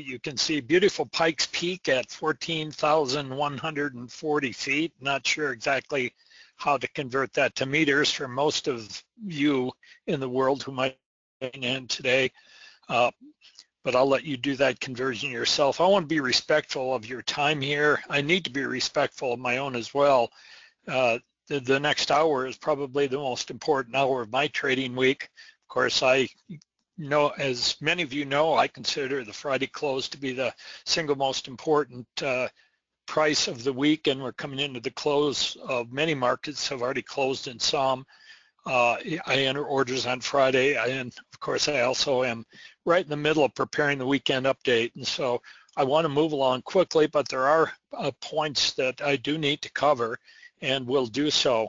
you can see beautiful Pikes Peak at 14,140 feet. Not sure exactly how to convert that to meters for most of you in the world who might be in today. Uh, but I'll let you do that conversion yourself. I want to be respectful of your time here. I need to be respectful of my own as well. Uh, the, the next hour is probably the most important hour of my trading week. Of course, I know, as many of you know, I consider the Friday close to be the single most important uh, price of the week, and we're coming into the close of many markets have already closed in some. Uh, I enter orders on Friday, and of course, I also am right in the middle of preparing the weekend update, and so I want to move along quickly, but there are uh, points that I do need to cover, and will do so.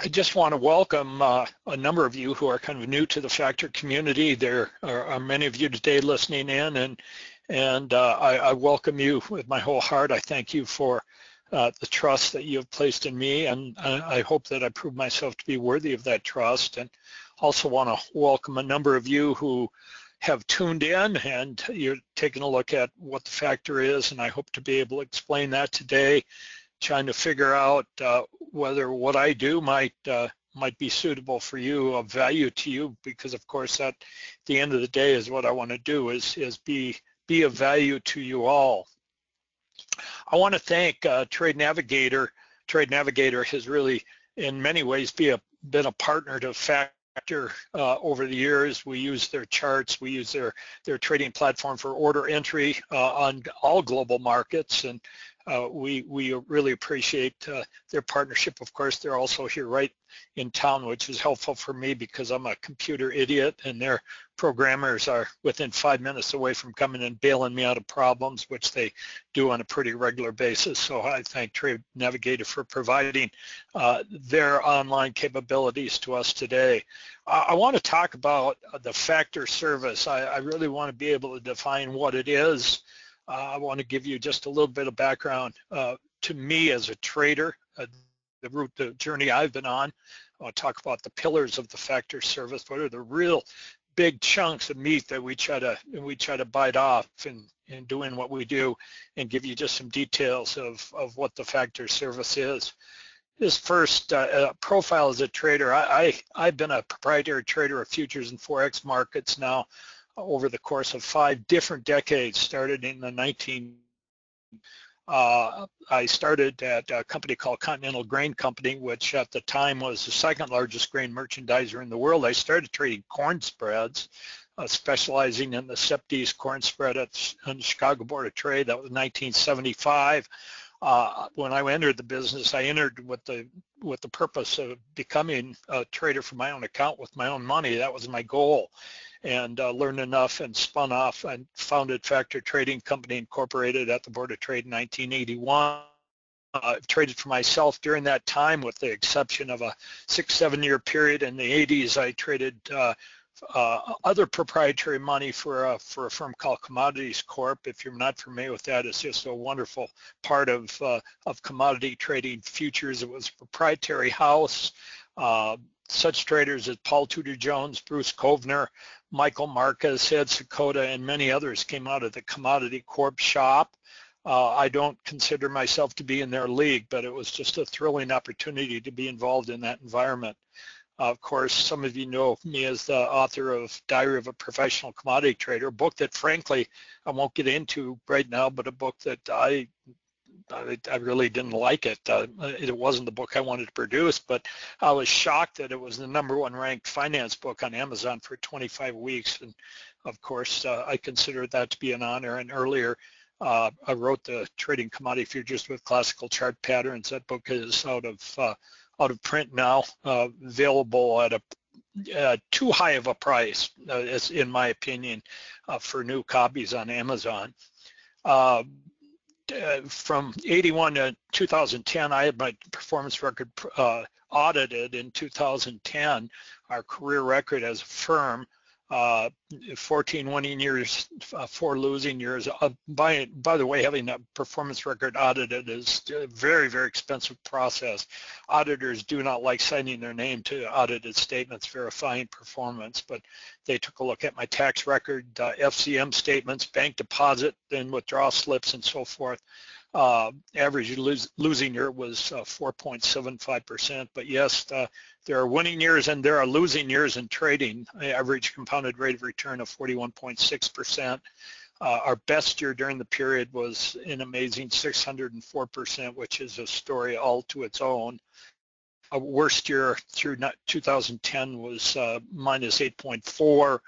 I just want to welcome uh, a number of you who are kind of new to the factor community. There are, are many of you today listening in, and and uh, I, I, welcome you with my whole heart. I thank you for uh, the trust that you have placed in me, and I, I, hope that I prove myself to be worthy of that trust. And also want to welcome a number of you who have tuned in and you're taking a look at what the factor is, and I hope to be able to explain that today trying to figure out uh, whether what I do might uh, might be suitable for you, of value to you, because of course at the end of the day is what I want to do is is be be of value to you all. I want to thank uh, Trade Navigator. Trade Navigator has really, in many ways, be a, been a partner to Factor uh, over the years. We use their charts, we use their their trading platform for order entry uh, on all global markets, and uh, we we really appreciate uh, their partnership. Of course, they're also here right in town, which is helpful for me because I'm a computer idiot, and their programmers are within five minutes away from coming and bailing me out of problems, which they do on a pretty regular basis. So I thank Trade Navigator for providing uh, their online capabilities to us today. I want to talk about the factor service. I, I really want to be able to define what it is. Uh, I want to give you just a little bit of background uh, to me as a trader, uh, the route, the journey I've been on. I'll talk about the pillars of the factor service. What are the real big chunks of meat that we try to we try to bite off in, in doing what we do, and give you just some details of of what the factor service is. This first uh, profile as a trader, I, I I've been a proprietary trader of futures and forex markets now over the course of five different decades, started in the 19 uh, I started at a company called Continental Grain Company, which at the time was the second largest grain merchandiser in the world. I started trading corn spreads, uh, specializing in the SEPTES corn spread at on the Chicago Board of Trade. That was 1975. Uh, when I entered the business, I entered with the with the purpose of becoming a trader for my own account with my own money. That was my goal and uh, learned enough and spun off and founded Factor Trading Company Incorporated at the Board of Trade in 1981. Uh, traded for myself during that time with the exception of a six, seven year period in the 80s. I traded uh, uh, other proprietary money for a, for a firm called Commodities Corp. If you're not familiar with that, it's just a wonderful part of, uh, of commodity trading futures. It was a proprietary house. Such traders as Paul Tudor Jones, Bruce Kovner, Michael Marcus, Ed Seykota, and many others came out of the Commodity Corp shop. Uh, I don't consider myself to be in their league, but it was just a thrilling opportunity to be involved in that environment. Uh, of course, some of you know me as the author of Diary of a Professional Commodity Trader, a book that frankly I won't get into right now, but a book that I I, I really didn't like it. Uh, it wasn't the book I wanted to produce, but I was shocked that it was the number one ranked finance book on Amazon for 25 weeks. And of course, uh, I consider that to be an honor. And earlier, uh, I wrote the Trading Commodity Futures with Classical Chart Patterns. That book is out of uh, out of print now, uh, available at a uh, too high of a price, uh, in my opinion, uh, for new copies on Amazon. Uh, from 81 to 2010, I had my performance record uh, audited in 2010, our career record as a firm. Uh, 14 winning years, uh, four losing years. Uh, by by the way, having a performance record audited is a very very expensive process. Auditors do not like signing their name to audited statements verifying performance, but they took a look at my tax record, uh, FCM statements, bank deposit and withdrawal slips, and so forth. Uh, average lose, losing year was uh, 4.75%. But yes, uh, there are winning years and there are losing years in trading. Average compounded rate of return of 41.6%. Uh, our best year during the period was an amazing 604%, which is a story all to its own. Our worst year through 2010 was uh, minus 8.4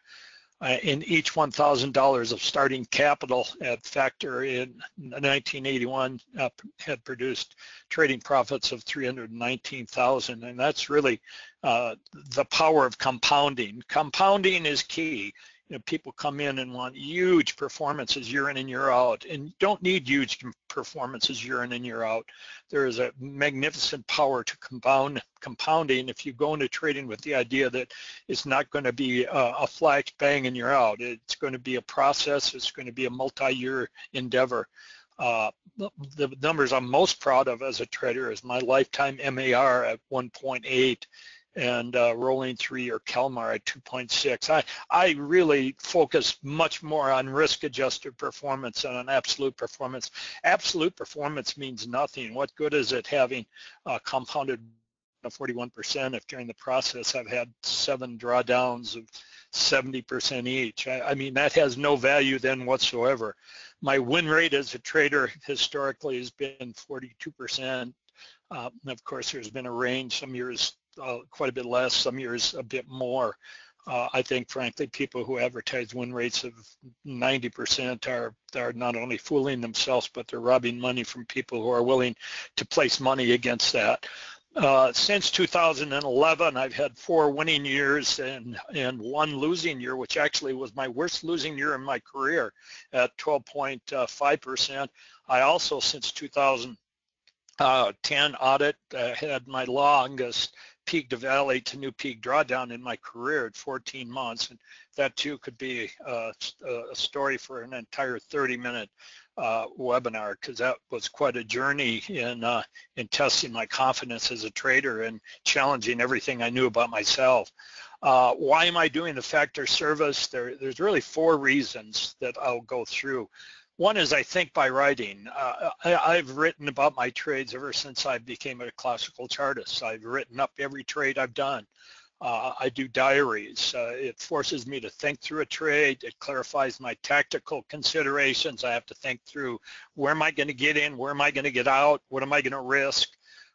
uh, in each $1,000 of starting capital at Factor in 1981 uh, had produced trading profits of 319,000 and that's really uh, the power of compounding. Compounding is key you know, people come in and want huge performances year in and year out and don't need huge performances year in and year out. There is a magnificent power to compound compounding if you go into trading with the idea that it's not going to be a, a flash bang and you're out. It's going to be a process. It's going to be a multi-year endeavor. Uh, the numbers I'm most proud of as a trader is my lifetime MAR at 1.8 and uh, rolling three or Calmar at 2.6. I, I really focus much more on risk adjusted performance than on absolute performance. Absolute performance means nothing. What good is it having uh, compounded 41% if during the process I've had seven drawdowns of 70% each. I, I, mean, that has no value then whatsoever. My win rate as a trader historically has been 42%. Uh, of course, there's been a range. Some years uh, quite a bit less, some years a bit more. Uh, I think, frankly, people who advertise win rates of 90% are, are not only fooling themselves, but they're robbing money from people who are willing to place money against that. Uh, since 2011, I've had four winning years and, and one losing year, which actually was my worst losing year in my career at 12.5%. I also, since 2010 uh, audit, uh, had my longest peak to valley to new peak drawdown in my career at 14 months. And that too could be a, a story for an entire 30 minute uh, webinar because that was quite a journey in uh, in testing my confidence as a trader and challenging everything I knew about myself. Uh, why am I doing the factor service? There, there's really four reasons that I'll go through. One is I think by writing. Uh, I, have written about my trades ever since I became a classical chartist. I've written up every trade I've done. Uh, I do diaries. Uh, it forces me to think through a trade. It clarifies my tactical considerations. I have to think through where am I going to get in, where am I going to get out, what am I going to risk,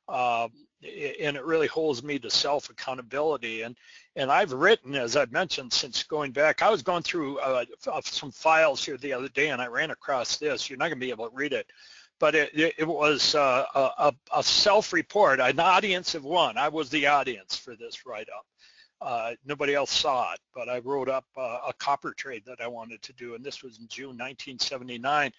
uh, and it really holds me to self accountability. And and I've written, as I've mentioned, since going back. I was going through uh, some files here the other day, and I ran across this. You're not going to be able to read it, but it, it was uh, a, a self-report, an audience of one. I was the audience for this write-up. Uh, nobody else saw it, but I wrote up uh, a copper trade that I wanted to do, and this was in June 1979,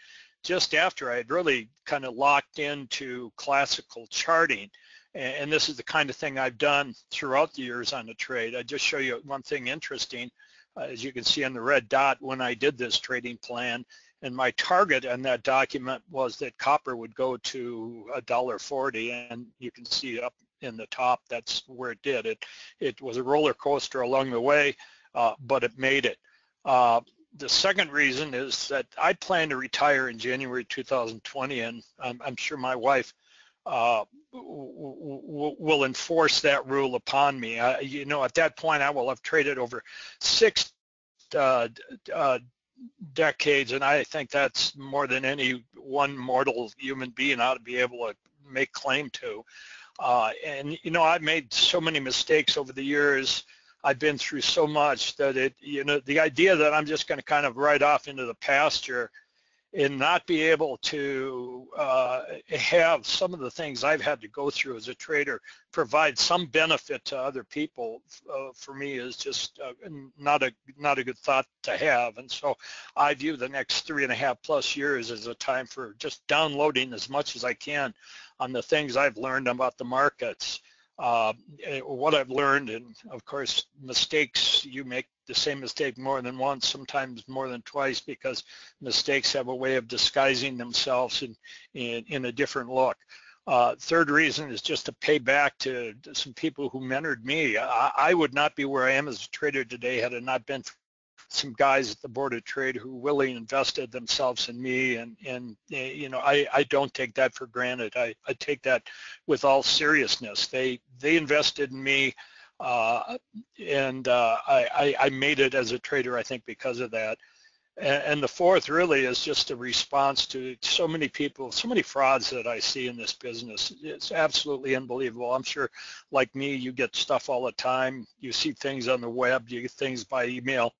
just after I had really kind of locked into classical charting and this is the kind of thing I've done throughout the years on the trade. I just show you one thing interesting. Uh, as you can see on the red dot, when I did this trading plan, and my target on that document was that copper would go to a dollar forty, and you can see up in the top, that's where it did. It it was a roller coaster along the way, uh, but it made it. Uh, the second reason is that I plan to retire in January 2020, and I'm, I'm sure my wife uh, will enforce that rule upon me. I, you know, at that point, I will have traded over six uh, uh, decades, and I think that's more than any one mortal human being ought to be able to make claim to. Uh, and you know, I've made so many mistakes over the years. I've been through so much that it, you know, the idea that I'm just going to kind of ride off into the pasture and not be able to uh, have some of the things I've had to go through as a trader provide some benefit to other people uh, for me is just uh, not a not a good thought to have. And so I view the next three and a half plus years as a time for just downloading as much as I can on the things I've learned about the markets. Uh, what I've learned, and of course, mistakes, you make the same mistake more than once, sometimes more than twice, because mistakes have a way of disguising themselves in, in, in a different look. Uh, third reason is just to pay back to some people who mentored me. I, I, would not be where I am as a trader today had it not been for some guys at the board of trade who really invested themselves in me and and eh, you know I, I don't take that for granted I, I take that with all seriousness they they invested in me uh, and uh, I, I made it as a trader I think because of that and, and the fourth really is just a response to so many people, so many frauds that I see in this business. It's absolutely unbelievable. I'm sure like me, you get stuff all the time. You see things on the web, you get things by email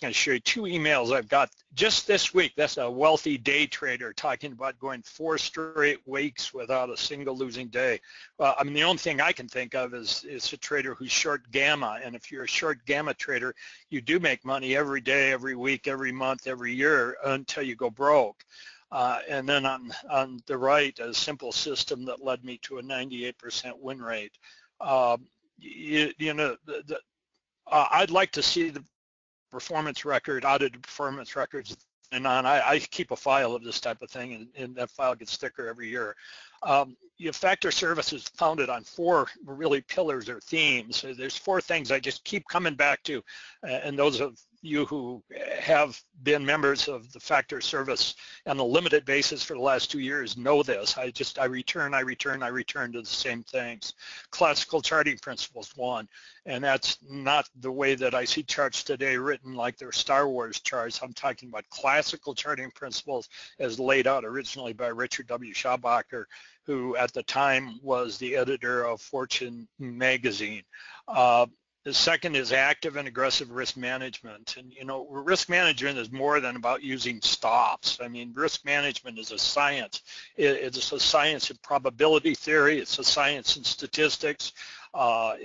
going to show you two emails I've got just this week. That's a wealthy day trader talking about going four straight weeks without a single losing day. I mean, the only thing I can think of is, is a trader who's short gamma. And if you're a short gamma trader, you do make money every day, every week, every month, every year until you go broke. Uh, and then on, on the right, a simple system that led me to a 98% win rate. Um, you, you, know, the, the, uh, I'd like to see the performance record, audited performance records, and on. I, I keep a file of this type of thing, and, and that file gets thicker every year. Um, you Factor Service is founded on four really pillars or themes. There's four things I just keep coming back to, and those of you who have been members of the Factor Service on a limited basis for the last two years know this. I just, I return, I return, I return to the same things. Classical charting principles, one, and that's not the way that I see charts today written like they're Star Wars charts. I'm talking about classical charting principles as laid out originally by Richard W. Schabacker who at the time was the editor of Fortune magazine. Uh, the second is active and aggressive risk management. And, you know, risk management is more than about using stops. I mean, risk management is a science. it's a science in probability theory. It's a science in statistics. Uh,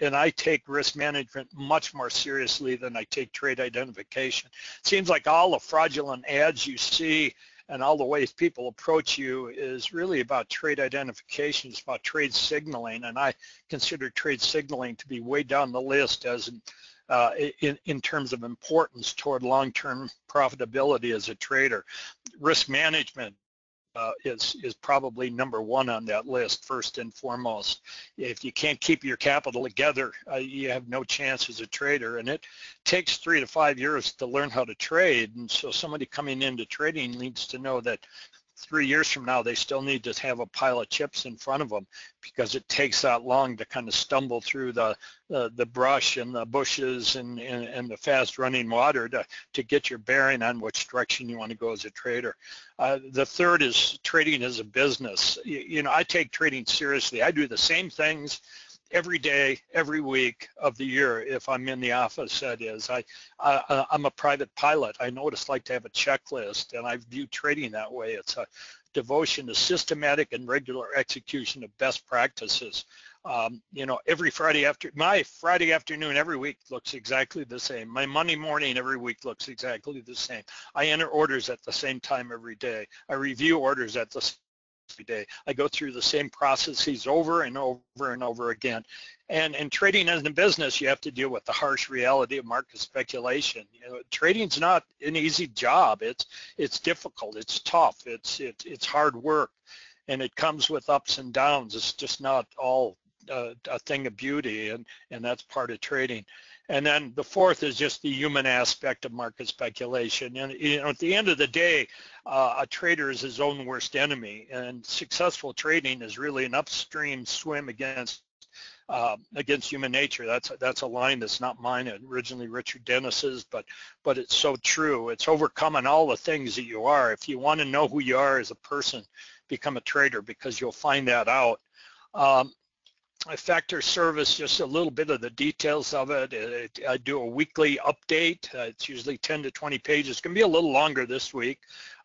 and I take risk management much more seriously than I take trade identification. It seems like all the fraudulent ads you see and all the ways people approach you is really about trade identification. It's about trade signaling, and I consider trade signaling to be way down the list as in, uh, in, in terms of importance toward long-term profitability as a trader. Risk management uh, is is probably number one on that list first and foremost. If you can't keep your capital together, uh, you have no chance as a trader, and it takes three to five years to learn how to trade. And so somebody coming into trading needs to know that three years from now, they still need to have a pile of chips in front of them because it takes that long to kind of stumble through the the, the brush and the bushes and, and, and, the fast running water to, to get your bearing on which direction you want to go as a trader. Uh, the third is trading as a business. You, you know, I take trading seriously. I do the same things every day, every week of the year if I'm in the office, that is. I, I, I'm a private pilot. I know what it's like to have a checklist, and I view trading that way. It's a devotion to systematic and regular execution of best practices. Um, you know, every Friday after, my Friday afternoon every week looks exactly the same. My Monday morning every week looks exactly the same. I enter orders at the same time every day. I review orders at the every day. I go through the same processes over and over and over again. And in trading as a business, you have to deal with the harsh reality of market speculation. You know, trading's not an easy job. It's it's difficult. It's tough. It's it's it's hard work, and it comes with ups and downs. It's just not all uh, a thing of beauty, and and that's part of trading. And then the fourth is just the human aspect of market speculation. And you know, at the end of the day, uh, a trader is his own worst enemy, and successful trading is really an upstream swim against uh, against human nature. That's that's a line that's not mine. Originally Richard Dennis's, but but it's so true. It's overcoming all the things that you are. If you want to know who you are as a person, become a trader because you'll find that out. Um, I factor Service, just a little bit of the details of it. I do a weekly update. Uh, it's usually 10 to 20 pages. It's going to be a little longer this week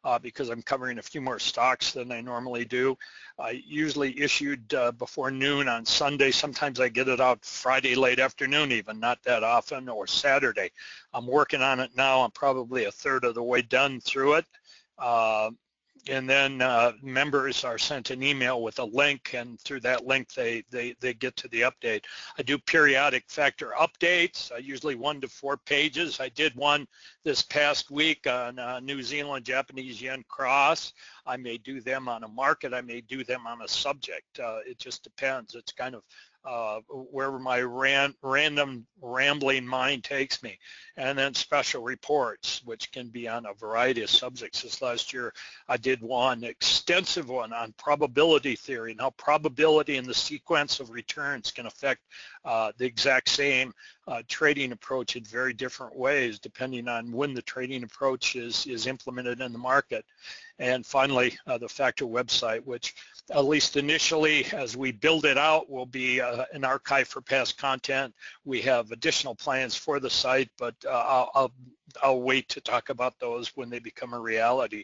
uh, because I'm covering a few more stocks than I normally do. I usually issued uh, before noon on Sunday. Sometimes I get it out Friday late afternoon even, not that often, or Saturday. I'm working on it now. I'm probably a third of the way done through it. And then uh, members are sent an email with a link and through that link they, they, they get to the update. I do periodic factor updates, uh, usually one to four pages. I did one this past week on uh, New Zealand Japanese yen cross. I may do them on a market, I may do them on a subject. Uh, it just depends. It's kind of uh, wherever my ran, random rambling mind takes me. And then special reports, which can be on a variety of subjects. This last year, I did one extensive one on probability theory and how probability and the sequence of returns can affect uh, the exact same uh, trading approach in very different ways, depending on when the trading approach is, is implemented in the market. And finally, uh, the factor website, which at least initially, as we build it out, will be uh, an archive for past content. We have additional plans for the site, but uh, I'll, I'll, I'll, wait to talk about those when they become a reality.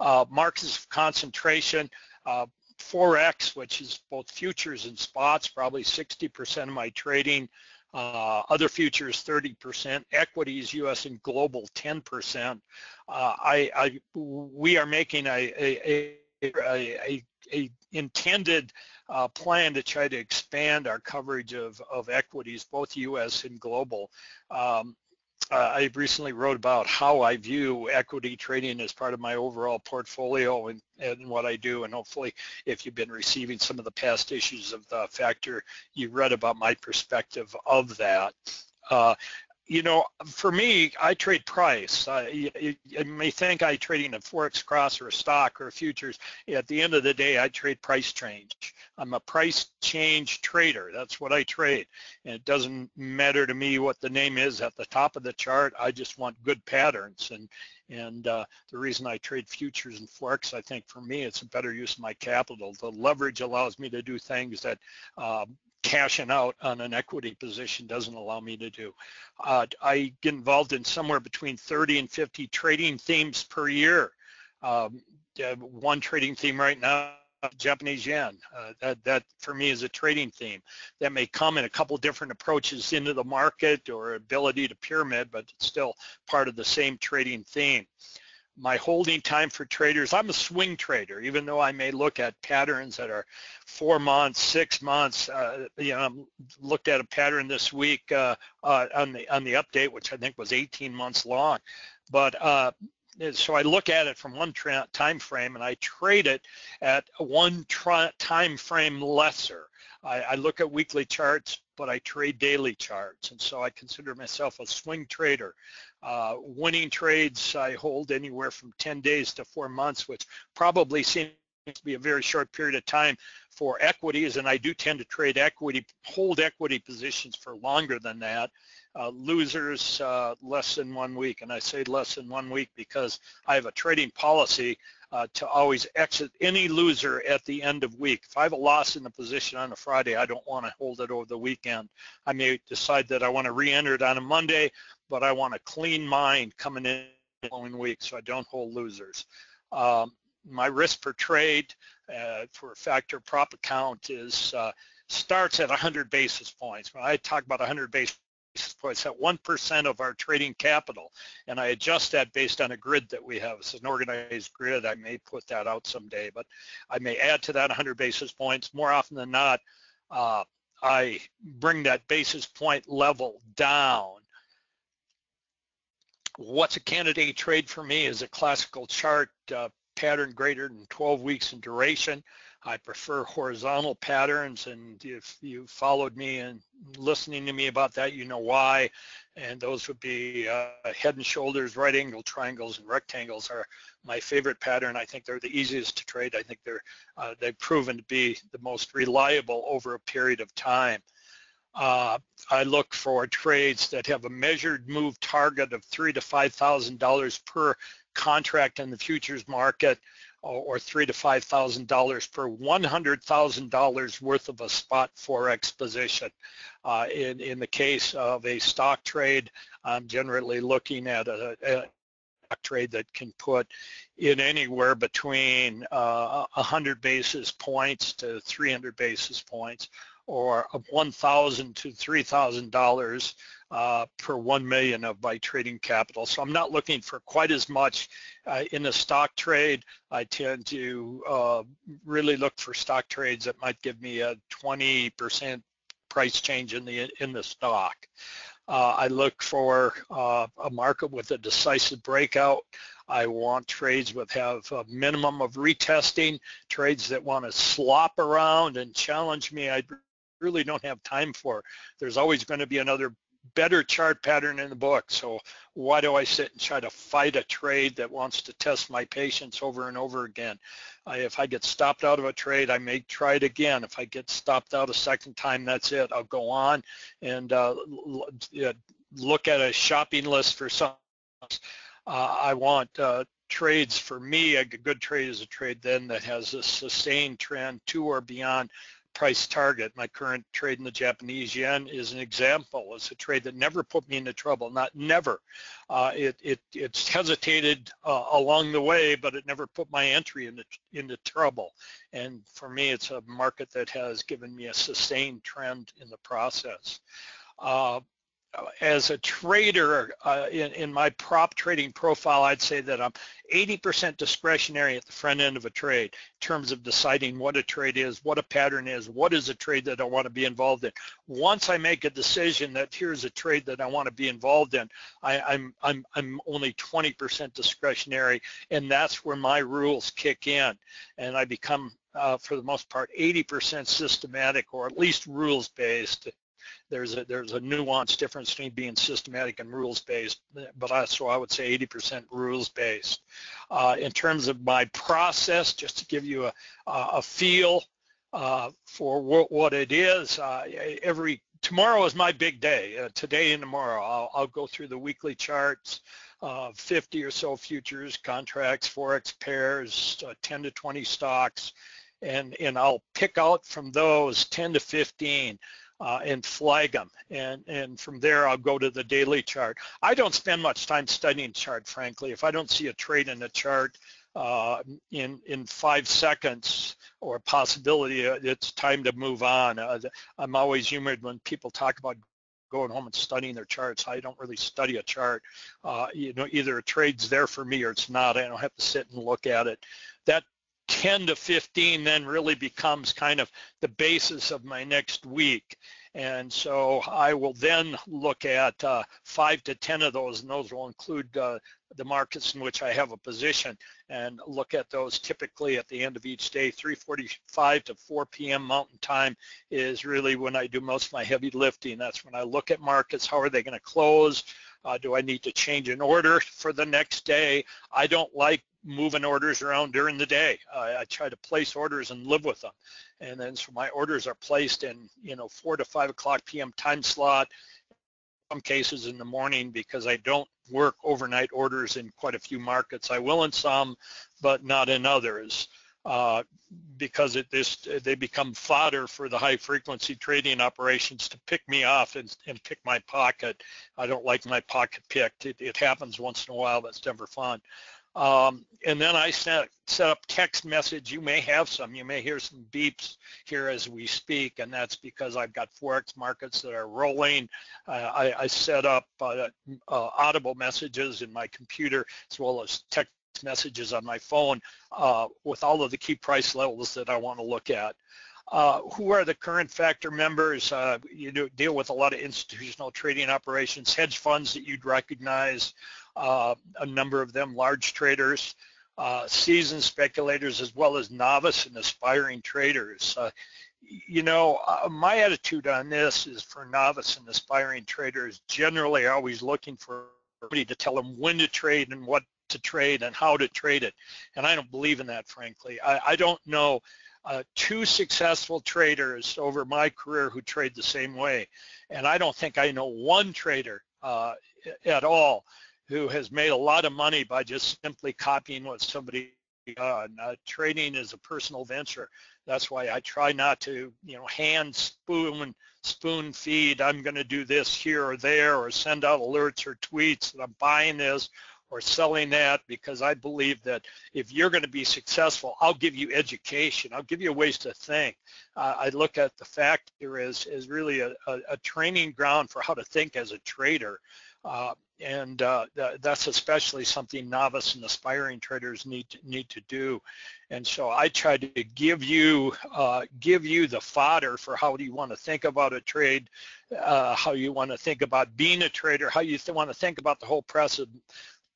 Uh, markets of concentration, uh, Forex, which is both futures and spots, probably 60% of my trading. Uh, other futures 30%, equities US and global 10%. Uh, I, I, we are making a, a, a, a intended uh, plan to try to expand our coverage of, of equities, both US and global. Um, I recently wrote about how I view equity trading as part of my overall portfolio and, and what I do. And hopefully, if you've been receiving some of the past issues of the factor, you read about my perspective of that. Uh, you know, for me, I trade price. I, you, you, may think I'm trading a forex cross or a stock or futures. At the end of the day, I trade price change. I'm a price change trader. That's what I trade. And it doesn't matter to me what the name is at the top of the chart. I just want good patterns. And and uh, the reason I trade futures and forex, I think for me, it's a better use of my capital. The leverage allows me to do things that uh, cashing out on an equity position doesn't allow me to do. Uh, I get involved in somewhere between 30 and 50 trading themes per year. Um, one trading theme right now Japanese yen. Uh, that that for me is a trading theme. That may come in a couple different approaches into the market or ability to pyramid, but it's still part of the same trading theme my holding time for traders, I'm a swing trader, even though I may look at patterns that are four months, six months. Uh, you know, I looked at a pattern this week uh, uh, on the on the update, which I think was 18 months long. But uh, so I look at it from one time frame and I trade it at one time frame lesser. I, I look at weekly charts, but I trade daily charts, and so I consider myself a swing trader. Uh, winning trades I hold anywhere from 10 days to four months, which probably seems to be a very short period of time for equities, and I do tend to trade equity, hold equity positions for longer than that. Uh, losers uh, less than one week, and I say less than one week because I have a trading policy uh, to always exit any loser at the end of week. If I have a loss in the position on a Friday, I don't want to hold it over the weekend. I may decide that I want to re-enter it on a Monday, but I want a clean mind coming in the following week, so I don't hold losers. Um, my risk per trade uh, for a factor prop account is uh, starts at 100 basis points. When I talk about 100 basis points at 1% of our trading capital. And I adjust that based on a grid that we have. It's an organized grid. I may put that out someday, but I may add to that 100 basis points. More often than not, uh, I bring that basis point level down. What's a candidate trade for me is a classical chart uh, pattern greater than 12 weeks in duration. I prefer horizontal patterns, and if you followed me and listening to me about that, you know why. And those would be uh, head and shoulders, right angle triangles, and rectangles are my favorite pattern. I think they're the easiest to trade. I think they're uh, they've proven to be the most reliable over a period of time. Uh, I look for trades that have a measured move target of three to five thousand dollars per contract in the futures market or three to five thousand dollars per one hundred thousand dollars worth of a spot forex position. Uh, in in the case of a stock trade, I'm generally looking at a, a trade that can put in anywhere between uh, 100 basis points to 300 basis points or of 1,000 to $3,000 uh, per 1 million of my trading capital. So I'm not looking for quite as much uh, in a stock trade. I tend to uh, really look for stock trades that might give me a 20% price change in the in the stock. Uh, I look for uh, a market with a decisive breakout. I want trades that have a minimum of retesting, trades that want to slop around and challenge me. I really don't have time for. There's always going to be another better chart pattern in the book. So why do I sit and try to fight a trade that wants to test my patience over and over again? Uh, if I get stopped out of a trade, I may try it again. If I get stopped out a second time, that's it. I'll go on and uh, look at a shopping list for some. Uh, I want uh, trades for me, a good trade is a trade then that has a sustained trend to or beyond price target. My current trade in the Japanese yen is an example. It's a trade that never put me into trouble, not never. Uh, it, it, it's hesitated uh, along the way, but it never put my entry into, into trouble. And for me, it's a market that has given me a sustained trend in the process. Uh, as a trader uh, in, in, my prop trading profile, I'd say that I'm 80% discretionary at the front end of a trade in terms of deciding what a trade is, what a pattern is, what is a trade that I want to be involved in. Once I make a decision that here's a trade that I want to be involved in, I, I'm, I'm, I'm only 20% discretionary, and that's where my rules kick in, and I become uh, for the most part 80% systematic or at least rules based there's a there's a nuanced difference between being systematic and rules based, but I, so I would say 80% rules based. Uh, in terms of my process, just to give you a a feel uh, for what, what it is, uh, every tomorrow is my big day. Uh, today and tomorrow, I'll, I'll go through the weekly charts. Uh, 50 or so futures, contracts, forex pairs, uh, 10 to 20 stocks, and and I'll pick out from those 10 to 15 uh, and flag them. And, and from there, I'll go to the daily chart. I don't spend much time studying chart, frankly. If I don't see a trade in the chart uh, in, in five seconds or a possibility, uh, it's time to move on. Uh, I'm always humored when people talk about going home and studying their charts. I don't really study a chart. Uh, you know, either a trade's there for me or it's not. I don't have to sit and look at it. That 10 to 15 then really becomes kind of the basis of my next week. And so I will then look at uh, five to 10 of those, and those will include uh, the markets in which I have a position and look at those typically at the end of each day. 3.45 to 4 p.m. Mountain Time is really when I do most of my heavy lifting. That's when I look at markets, how are they going to close? Uh, do I need to change an order for the next day? I don't like moving orders around during the day. Uh, I try to place orders and live with them. And then so my orders are placed in, you know, 4 to 5 o'clock p.m. time slot, some cases in the morning because I don't work overnight orders in quite a few markets. I will in some, but not in others. Uh, because it this they become fodder for the high frequency trading operations to pick me off and, and pick my pocket. I don't like my pocket picked. It, it happens once in a while. That's never fun. Um, and then I set, set up text message. You may have some. You may hear some beeps here as we speak, and that's because I've got Forex markets that are rolling. Uh, I, I, set up uh, uh, audible messages in my computer as well as text messages on my phone uh, with all of the key price levels that I want to look at. Uh, who are the current factor members? Uh, you do, deal with a lot of institutional trading operations, hedge funds that you'd recognize, a number of them large traders, uh, seasoned speculators, as well as novice and aspiring traders. Uh, you know, uh, my attitude on this is for novice and aspiring traders, generally always looking for somebody to tell them when to trade and what to trade and how to trade it. And I don't believe in that, frankly. I, I don't know uh, two successful traders over my career who trade the same way. And I don't think I know one trader uh, at all who has made a lot of money by just simply copying what somebody done. Uh, trading is a personal venture. That's why I try not to, you know, hand spoon spoon feed. I'm going to do this here or there, or send out alerts or tweets that I'm buying this or selling that because I believe that if you're going to be successful, I'll give you education. I'll give you ways to think. Uh, I look at the factor as, as really a, a, a, training ground for how to think as a trader. Uh, and uh, th that's especially something novice and aspiring traders need to, need to do. And so I try to give you uh, give you the fodder for how do you want to think about a trade, uh, how you want to think about being a trader, how you want to think about the whole process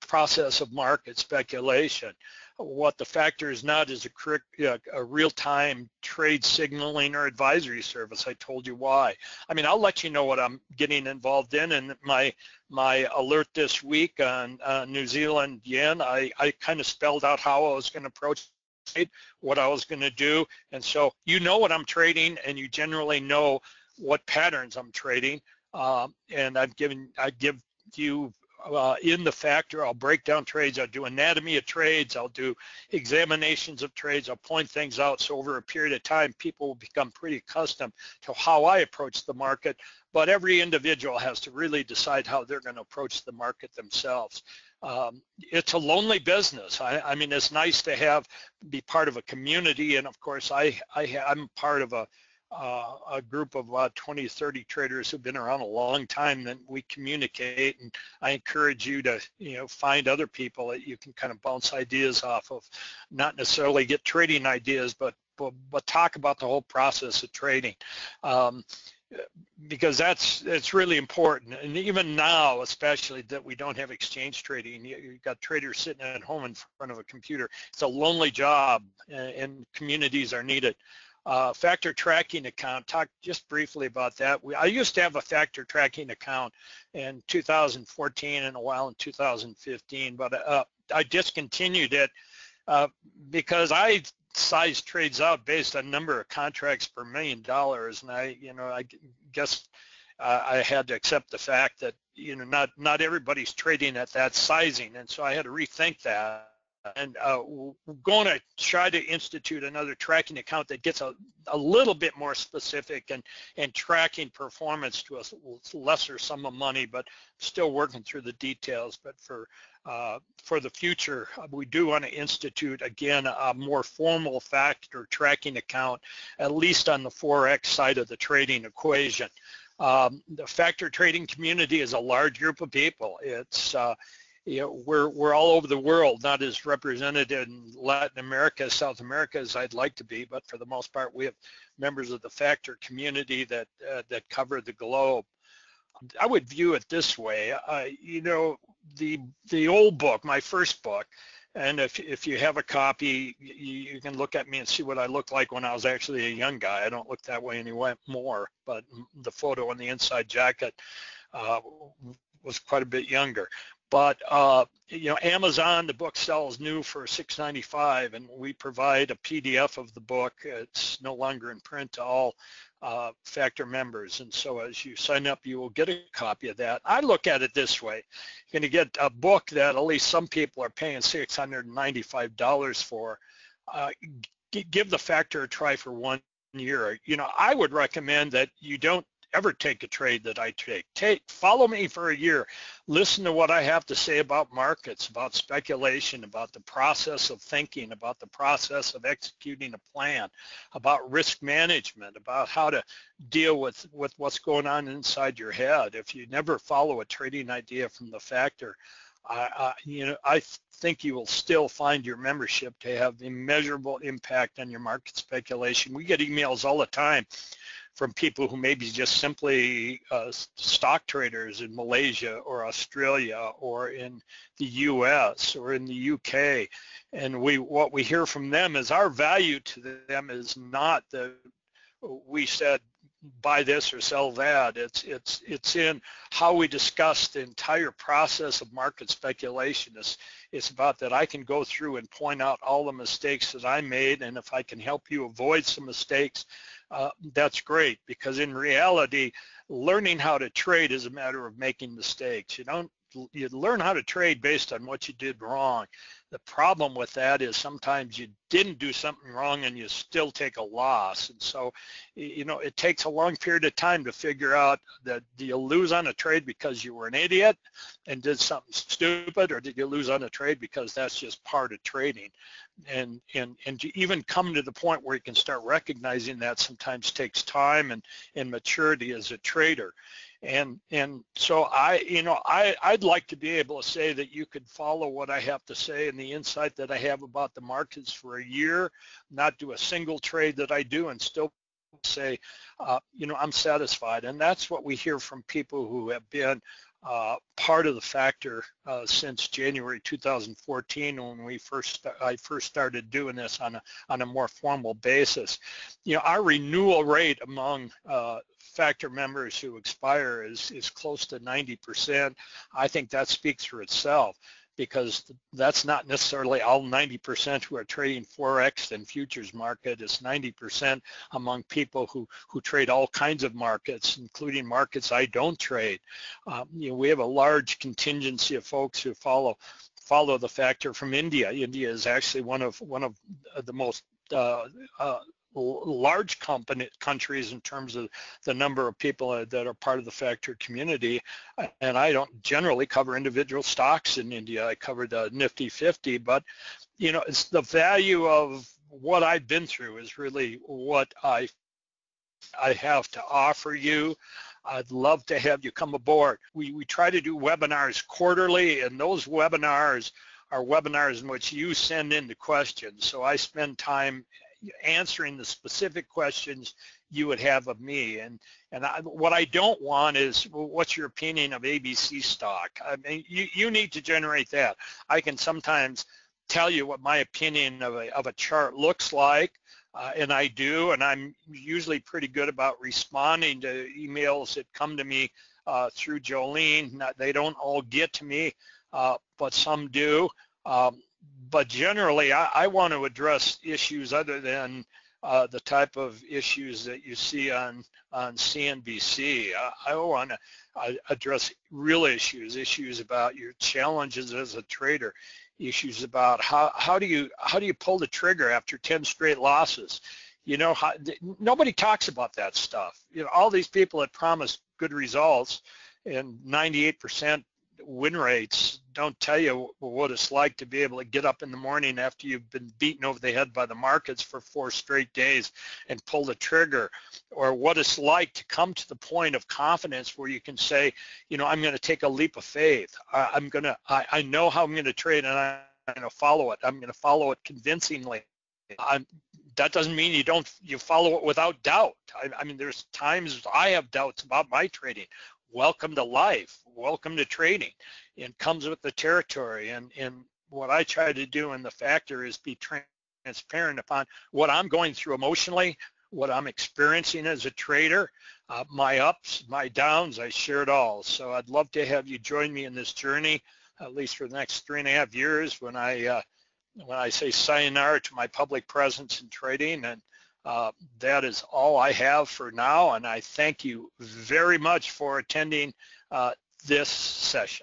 process of market speculation. What the factor is not is a, a real-time trade signaling or advisory service. I told you why. I mean, I'll let you know what I'm getting involved in. And my my alert this week on uh, New Zealand yen, I, I kind of spelled out how I was going to approach it, what I was going to do. And so you know what I'm trading, and you generally know what patterns I'm trading. Um, and I've given I give you uh, in the factor. I'll break down trades. I'll do anatomy of trades. I'll do examinations of trades. I'll point things out. So over a period of time, people will become pretty accustomed to how I approach the market. But every individual has to really decide how they're going to approach the market themselves. Um, it's a lonely business. I, I, mean, it's nice to have be part of a community, and of course, I, I I'm part of a uh, a group of about 20, 30 traders who've been around a long time that we communicate. And I encourage you to, you know, find other people that you can kind of bounce ideas off of, not necessarily get trading ideas, but, but, but talk about the whole process of trading. Um, because that's it's really important. And even now especially that we don't have exchange trading you've got traders sitting at home in front of a computer. It's a lonely job and communities are needed uh, factor tracking account. Talk just briefly about that. We, I used to have a factor tracking account in 2014 and a while in 2015, but uh, I discontinued it uh, because I size trades out based on number of contracts per million dollars, and I, you know, I guess uh, I had to accept the fact that you know not not everybody's trading at that sizing, and so I had to rethink that and uh, we're going to try to institute another tracking account that gets a, a little bit more specific and, and tracking performance to a lesser sum of money, but still working through the details. But for uh, for the future, uh, we do want to institute, again, a more formal factor tracking account, at least on the Forex side of the trading equation. Um, the factor trading community is a large group of people. It's uh, you know, we're we're all over the world, not as represented in Latin America, South America as I'd like to be, but for the most part, we have members of the factor community that uh, that cover the globe. I would view it this way. Uh, you know, the the old book, my first book, and if if you have a copy, you, you can look at me and see what I looked like when I was actually a young guy. I don't look that way anymore, but the photo on the inside jacket uh, was quite a bit younger. But uh, you know, Amazon, the book sells new for $6.95, and we provide a PDF of the book. It's no longer in print to all uh, Factor members, and so as you sign up, you will get a copy of that. I look at it this way: you're going to get a book that at least some people are paying $695 for. Uh, give the Factor a try for one year. You know, I would recommend that you don't ever take a trade that I take. Take, follow me for a year. Listen to what I have to say about markets, about speculation, about the process of thinking, about the process of executing a plan, about risk management, about how to deal with, with what's going on inside your head. If you never follow a trading idea from the factor, I, I, you know, I think you will still find your membership to have immeasurable impact on your market speculation. We get emails all the time from people who may be just simply uh, stock traders in Malaysia or Australia or in the US or in the UK. And we what we hear from them is our value to them is not that we said buy this or sell that. It's it's it's in how we discuss the entire process of market speculation. It's it's about that I can go through and point out all the mistakes that I made, and if I can help you avoid some mistakes, uh, that's great because in reality, learning how to trade is a matter of making mistakes. You don't you learn how to trade based on what you did wrong. The problem with that is sometimes you didn't do something wrong and you still take a loss. And so, you know, it takes a long period of time to figure out that do you lose on a trade because you were an idiot and did something stupid or did you lose on a trade because that's just part of trading? And, and, and to even come to the point where you can start recognizing that sometimes takes time and, and maturity as a trader and and so I you know I I'd like to be able to say that you could follow what I have to say and the insight that I have about the markets for a year, not do a single trade that I do and still say uh, you know I'm satisfied and that's what we hear from people who have been uh, part of the factor uh, since January 2014 when we first I first started doing this on a on a more formal basis. You know, our renewal rate among uh, factor members who expire is, is close to 90%. I think that speaks for itself because that's not necessarily all 90% who are trading Forex and futures market. It's 90% among people who, who trade all kinds of markets, including markets I don't trade. Um, you know, we have a large contingency of folks who follow follow the factor from India. India is actually one of one of the most uh, uh, large company, countries in terms of the number of people that are part of the factor community. And I don't generally cover individual stocks in India. I cover the Nifty 50, but you know, it's the value of what I've been through is really what I I have to offer you. I'd love to have you come aboard. We, we try to do webinars quarterly and those webinars are webinars in which you send in the questions. So I spend time answering the specific questions you would have of me. And and I, what I don't want is, well, what's your opinion of ABC stock? I mean, you, you need to generate that. I can sometimes tell you what my opinion of a, of a chart looks like, uh, and I do, and I'm usually pretty good about responding to emails that come to me uh, through Jolene. Not, they don't all get to me, uh, but some do. Um, but generally, I, I, want to address issues other than uh, the type of issues that you see on on CNBC. I, I want to uh, address real issues, issues about your challenges as a trader, issues about how how do you how do you pull the trigger after 10 straight losses. You know, how, nobody talks about that stuff. You know, all these people that promise good results and 98% win rates don't tell you what it's like to be able to get up in the morning after you've been beaten over the head by the markets for four straight days and pull the trigger or what it's like to come to the point of confidence where you can say, you know, I'm going to take a leap of faith. I, am going to, I, I know how I'm going to trade and I'm going to follow it. I'm going to follow it convincingly. I'm, that doesn't mean you don't you follow it without doubt. I, I, mean, there's times I have doubts about my trading welcome to life, welcome to trading, and comes with the territory. And, and what I try to do in the factor is be transparent upon what I'm going through emotionally, what I'm experiencing as a trader, uh, my ups, my downs, I share it all. So I'd love to have you join me in this journey, at least for the next three and a half years when I uh, when I say sayonara to my public presence in trading and uh, that is all I have for now, and I thank you very much for attending uh, this session.